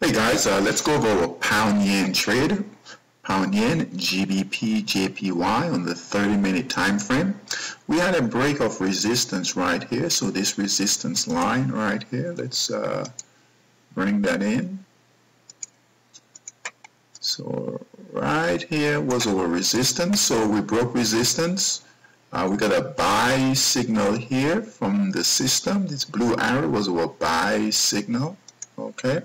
Hey guys, uh, let's go over a pound yen trade. Pound yen, GBP, JPY on the 30 minute time frame. We had a break of resistance right here. So this resistance line right here, let's uh, bring that in. So right here was our resistance. So we broke resistance. Uh, we got a buy signal here from the system. This blue arrow was our buy signal. Okay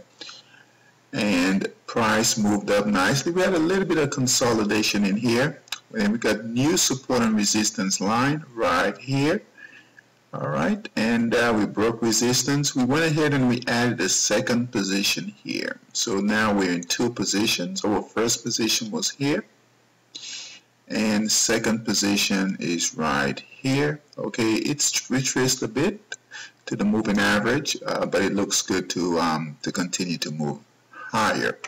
and price moved up nicely. We had a little bit of consolidation in here and we got new support and resistance line right here. All right, and uh, we broke resistance. We went ahead and we added a second position here. So now we're in two positions. Our first position was here and second position is right here. Okay, it's retraced a bit to the moving average, uh, but it looks good to um, to continue to move higher.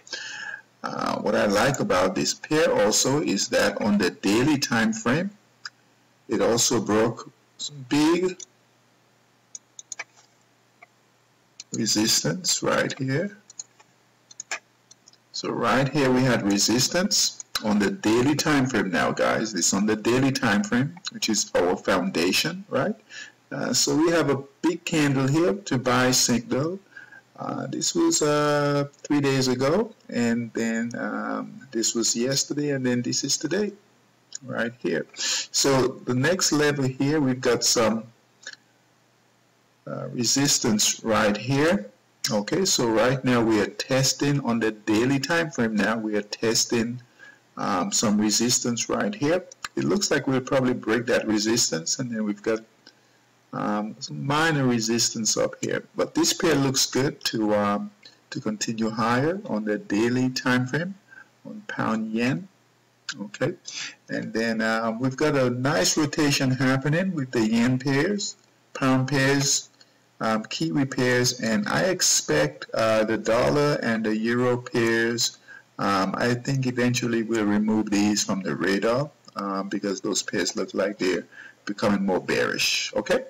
Uh, what I like about this pair also is that on the daily time frame, it also broke big resistance right here. So right here we had resistance on the daily time frame now guys. This on the daily time frame, which is our foundation, right? Uh, so we have a big candle here to buy signal uh, this was uh, three days ago, and then um, this was yesterday, and then this is today, right here. So the next level here, we've got some uh, resistance right here. Okay, so right now we are testing on the daily time frame. Now we are testing um, some resistance right here. It looks like we'll probably break that resistance, and then we've got um, minor resistance up here but this pair looks good to um, to continue higher on the daily time frame on pound yen okay? And then uh, we've got a nice rotation happening with the yen pairs pound pairs um, kiwi pairs and I expect uh, the dollar and the euro pairs um, I think eventually we'll remove these from the radar um, because those pairs look like they're becoming more bearish okay